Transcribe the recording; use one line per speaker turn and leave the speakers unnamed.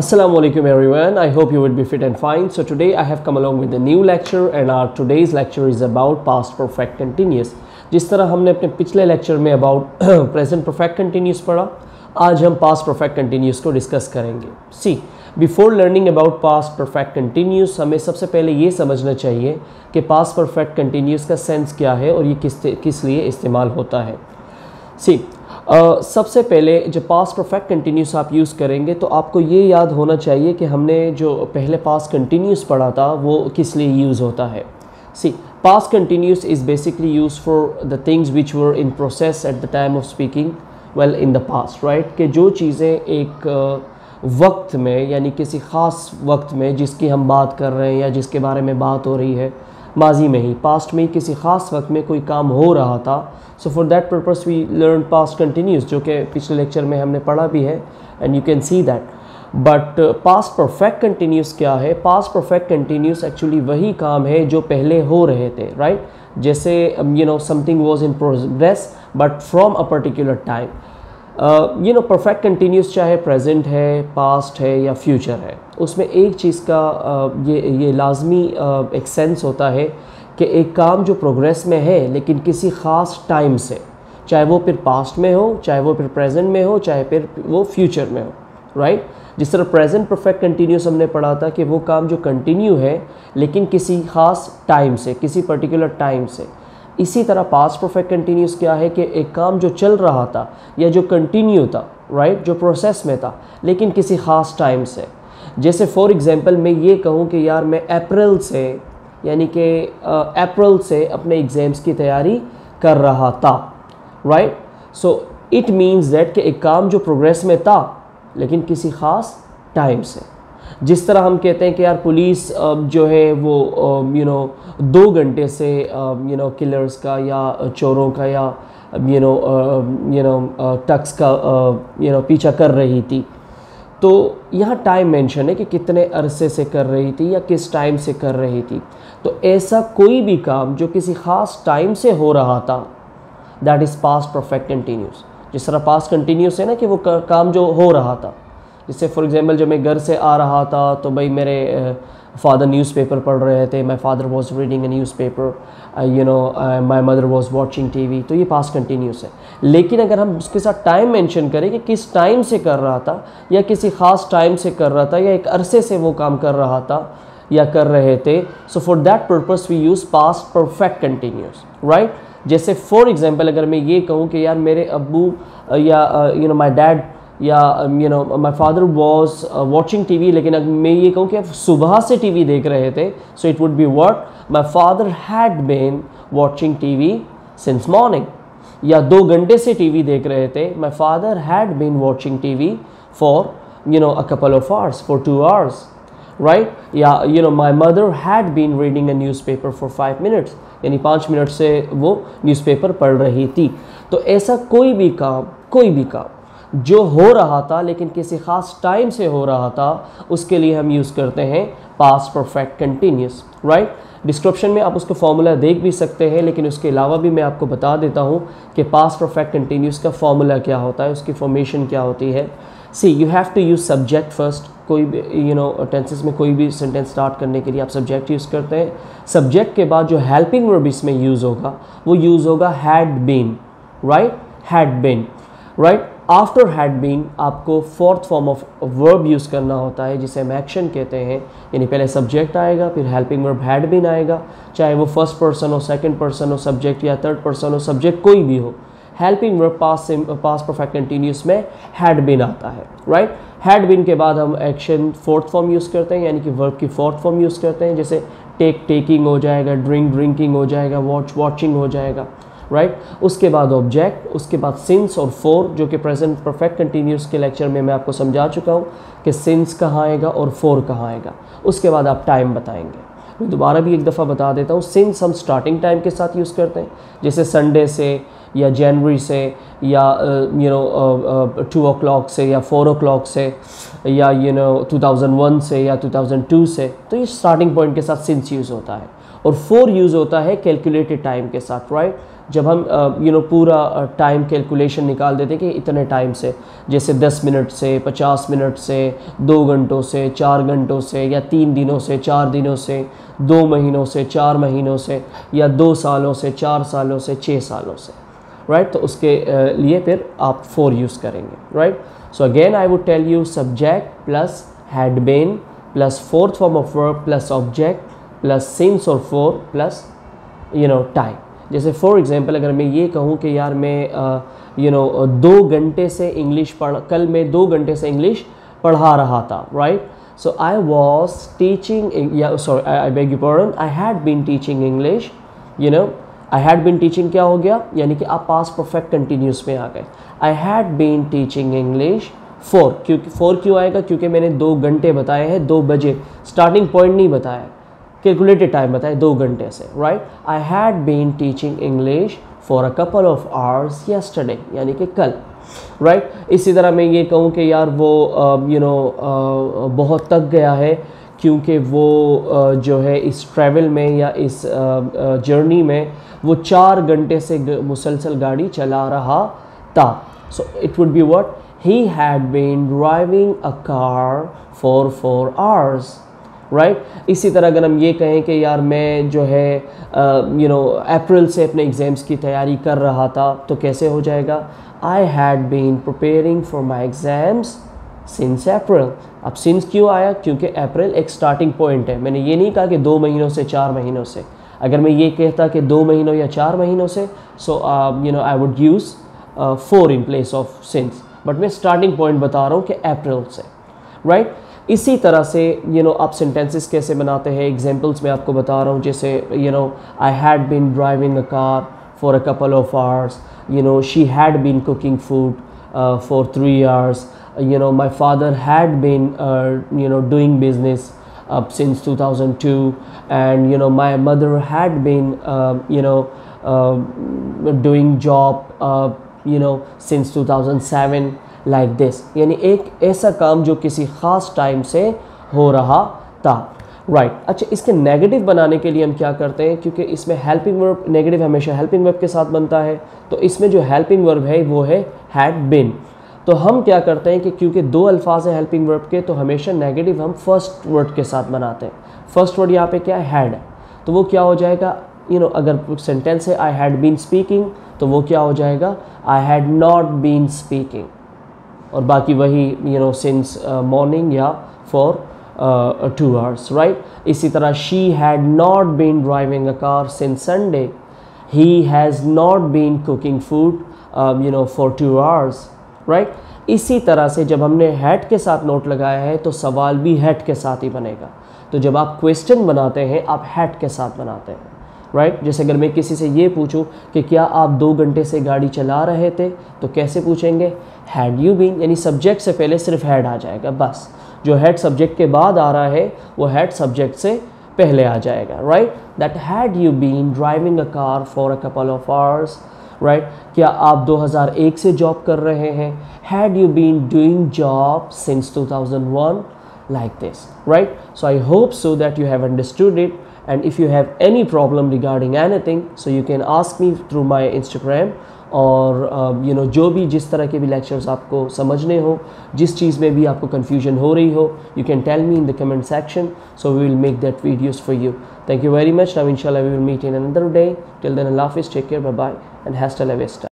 Assalamu alaikum, everyone. I hope you would be fit and fine. So, today I have come along with a new lecture, and our today's lecture is about past perfect continuous. जिस तरह हमने अपने पिछले lecture में about present perfect continuous पढ़ा, आज हम past perfect continuous को डिस्कस करेंगे see before learning about past perfect continuous हमें सबसे पहले ये समझना चाहिए कि पास्ट परफेक्ट कंटिन्यूस का सेंस क्या है और ये किस किस लिए इस्तेमाल होता है सी uh, सबसे पहले जब पास परफेक्ट कंटिन्यूस आप यूज़ करेंगे तो आपको ये याद होना चाहिए कि हमने जो पहले पास कंटिन्यूस पढ़ा था वो किस लिए यूज़ होता है। See past continuous is basically use for the things which were in process at the time of speaking well in the past right कि जो चीज़ें एक वक्त में यानी किसी ख़ास वक्त में जिसकी हम बात कर रहे हैं या जिसके बारे में बात हो रही है माजी में ही। पास्ट में किसी ख़ास वक्त में कोई काम हो रहा था। So for that purpose we learn past continuous जो कि पिछले लेक्चर में हमने पढ़ा भी है and you can see that but past perfect continuous क्या है? पास्ट परफेक्ट कंटिन्यूस एक्चुअली वही काम है जो पहले हो रहे थे राइट right? जैसे you know something was in progress but from a particular time you know perfect continuous चाहे प्रेजेंट है पास्ट है या फ्यूचर है उसमें एक चीज़ का uh, ये ये लाजमी uh, एक सेंस होता है कि एक काम जो प्रोग्रेस में है लेकिन किसी ख़ास टाइम से चाहे वो फिर पास्ट में हो चाहे वो फिर प्रेजेंट में हो चाहे फिर वो फ्यूचर में हो राइट right? जिस तरह प्रेजेंट परफेक्ट कंटिन्यूस हमने पढ़ा था कि वो काम जो कंटिन्यू है लेकिन किसी ख़ास टाइम से किसी पर्टिकुलर टाइम से इसी तरह पास परफेक्ट कंटिन्यूस क्या है कि एक काम जो चल रहा था, या जो कंटिन्यू था राइट जो प्रोसेस में था, लेकिन किसी ख़ास टाइम से। जैसे फॉर एग्ज़ाम्पल मैं ये कहूँ कि यार मैं अप्रैल से, यानी कि अप्रैल से अपने एग्ज़ाम्स की तैयारी कर रहा था right so it means that कि एक काम जो प्रोग्रेस में था, लेकिन किसी ख़ास टाइम से। जिस तरह हम कहते हैं कि यार पुलिस जो है वो यू नो दो घंटे से यू नो किलर्स का या चोरों का या you know you know thugs का यू नो पीछा कर रही थी। तो यहाँ टाइम मेंशन है कि कितने अरसे से कर रही थी या किस टाइम से कर रही थी। तो ऐसा कोई भी काम जो किसी ख़ास टाइम से हो रहा था that is past perfect continuous जिस तरह पास्ट कंटिन्यूस है ना कि वो काम जो हो रहा था। जैसे फॉर एग्ज़ाम्पल जब मैं घर से आ रहा था तो भाई मेरे फादर न्यूज़पेपर पढ़ रहे थे my father was reading a newspaper you know my mother was watching T V तो ये पास कंटिन्यूस है। लेकिन अगर हम उसके साथ टाइम मेंशन करें कि किस टाइम से कर रहा था, या किसी ख़ास टाइम से कर रहा था, या एक अरसे से वो काम कर रहा था, या कर रहे थे so for that purpose we use past perfect continuous right जैसे फॉर एग्ज़ाम्पल अगर मैं ये कहूँ कि यार मेरे अबू या, यू नो माई डैड या you know my father was watching T V लेकिन अगर मैं ये कहूँ कि आप सुबह से टी वी देख रहे थे so it would be what my father had been watching T V since morning या दो घंटे से टी वी देख रहे थे my father had been watching T V for you know a couple of hours for two hours right या you know my mother had been reading a newspaper for five minutes यानी पाँच minute से वो newspaper पढ़ रही थी। तो ऐसा कोई भी काम, कोई भी काम जो हो रहा था, लेकिन किसी ख़ास टाइम से हो रहा था, उसके लिए हम यूज़ करते हैं past perfect continuous right description में आप उसका फॉर्मूला देख भी सकते हैं, लेकिन उसके अलावा भी मैं आपको बता देता हूँ कि पास परफेक्ट कंटिन्यूस का फॉर्मूला क्या होता है, उसकी फॉर्मेशन क्या होती है। See you have to use subject first कोई भी यू नो टेंसेस में कोई भी सेंटेंस स्टार्ट करने के लिए आप सब्जेक्ट यूज़ करते हैं। सब्जेक्ट के बाद जो हेल्पिंग वर्ब इसमें यूज़ होगा, वो यूज़ होगा had been right had been right after had been आपको fourth form of verb use करना होता है, जिसे हम एक्शन कहते हैं। यानी पहले सब्जेक्ट आएगा, फिर हेल्पिंग वर्ब हैड बीन आएगा। चाहे वो फ़र्स्ट पर्सन हो सेकंड पर्सन हो सब्जेक्ट या थर्ड पर्सन हो सब्जेक्ट कोई भी हो helping verb past past perfect continuous में हैड बीन आता है राइट हैड बीन के बाद हम एक्शन फोर्थ फॉर्म यूज़ करते हैं, यानी कि वर्ब की फोर्थ फॉर्म यूज़ करते हैं, जैसे टेक टेकिंग हो जाएगा ड्रिंक ड्रिंकिंग हो जाएगा वॉच वॉचिंग हो जाएगा। Right right? उसके बाद ऑब्जेक्ट उसके बाद सिंस और फोर जो कि प्रेजेंट परफेक्ट कंटिन्यूस के लेक्चर में मैं आपको समझा चुका हूँ कि सिंस कहाँ आएगा और फोर कहाँ आएगा। उसके बाद आप टाइम बताएँगे। मैं दोबारा भी एक दफ़ा बता देता हूँ सिंस हम स्टार्टिंग टाइम के साथ यूज़ करते हैं। जैसे संडे से या जनवरी से या you know two o'clock से या फोर ओ से या यू नो 2001 से या 2002 से तो ये स्टार्टिंग पॉइंट के साथ सिंस यूज़ होता है। और फोर यूज़ होता है कैलकुलेटेड टाइम के साथ राइट जब हम यू नो पूरा टाइम कैलकुलेशन निकाल देते कि इतने टाइम से, जैसे 10 मिनट से 50 मिनट से, दो घंटों से, चार घंटों से, या तीन दिनों से, चार दिनों से, दो महीनों से, चार महीनों से, या दो सालों से, चार सालों से छः सालों से राइट? तो उसके लिए फिर आप फोर यूज़ करेंगे right so again I would tell you subject plus had been plus fourth form of verb plus object plus since और for plus you know time जैसे फॉर एग्ज़ाम्पल अगर मैं ये कहूँ कि यार मैं यू नो दो घंटे से इंग्लिश पढ़, कल मैं दो घंटे से इंग्लिश पढ़ा रहा था right so I was teaching sorry I beg you pardon I had been teaching English you know I had been teaching क्या हो गया? यानी कि आप पास परफेक्ट कंटिन्यूस में आ गए। I had been teaching English for क्योंकि फोर क्यों आएगा? क्योंकि मैंने दो घंटे बताए हैं, दो बजे। स्टार्टिंग पॉइंट नहीं बताया। कैलकुलेटेड टाइम बताए दो घंटे से right I had been teaching English for a couple of hours yesterday यानी कि कल राइट right? इसी तरह मैं ये कहूँ कि यार वो you uh, know you know, uh, बहुत तक गया है क्योंकि वो uh, जो है इस ट्रैवल में या इस जर्नी में वो चार घंटे से मुसलसल गाड़ी चला रहा था। So it would be what he had been driving a car for four hours right right? इसी तरह अगर हम ये कहें कि यार मैं जो है यू नो अप्रैल से अपने एग्ज़ाम्स की तैयारी कर रहा था तो कैसे हो जाएगा? I had been preparing for my exams since April अब सिंस क्यों आया? क्योंकि अप्रैल एक स्टार्टिंग पॉइंट है। मैंने ये नहीं कहा कि दो महीनों से, चार महीनों से। अगर मैं ये कहता कि दो महीनों या चार महीनों से so you know I would use for in place of since but मैं स्टार्टिंग पॉइंट बता रहा हूँ कि अप्रैल से राइट right? इसी तरह से यू नो know, आप सेंटेंसेस कैसे बनाते हैं? एग्जांपल्स मैं आपको बता रहा हूँ जैसे you know I had been driving a car for a couple of hours you know she had been cooking food for three hours you know my father had been you know doing business up since 2002 and you know my mother had been you know doing job you know since 2007 like this यानी एक ऐसा काम जो किसी ख़ास time से हो रहा था। Right right. अच्छा इसके नेगेटिव बनाने के लिए हम क्या करते हैं? क्योंकि इसमें हेल्पिंग वर्ब नेगेटिव हमेशा हेल्पिंग वर्ब के साथ बनता है। तो इसमें जो हेल्पिंग वर्ब है वो है हैड बिन तो हम क्या करते हैं कि क्योंकि दो अल्फाज हैं हेल्पिंग वर्ब के तो हमेशा नेगेटिव हम फ़र्स्ट वर्ड के साथ बनाते हैं। फ़र्स्ट वर्ड यहाँ पे क्या हैड तो वो क्या हो जाएगा? यू you नो know, अगर सेंटेंस है आई हैड बीन स्पीकिंग तो वो क्या हो जाएगा? I had not been speaking और बाकी वही यू नो सिंस मॉर्निंग या फॉर टू आवर्स राइट इसी तरह she had not been driving a car since Sunday he has not been cooking food you know for two hours right इसी तरह से जब हमने हैड के साथ नोट लगाया है तो सवाल भी हैड के साथ ही बनेगा। तो जब आप क्वेश्चन बनाते हैं, आप हैड के साथ बनाते हैं। राइट? जैसे अगर मैं किसी से ये पूछूँ कि क्या आप दो घंटे से गाड़ी चला रहे थे तो कैसे पूछेंगे? हैड यू बीन यानी सब्जेक्ट से पहले सिर्फ़ हैड आ जाएगा, बस। जो हैड सब्जेक्ट के बाद आ रहा है, वो हैड सब्जेक्ट से पहले आ जाएगा right that had you been driving a car for a couple of hours right क्या आप 2001 से जॉब कर रहे हैं? Had you been doing job since 2001 like this, right? So, i hope so that you have understood it. And if you have any problem regarding anything, so you can ask me through my instagram और you know जो भी जिस तरह के भी lectures आपको समझने हो, जिस चीज़ में भी आपको कन्फ्यूज़न हो रही हो you can tell me in the comment section so we will make that videos for you thank you very much now इंशाल्लाह we will meet in another day till then अल्लाह हाफिज़ take care bye bye and हैस्टल Avesta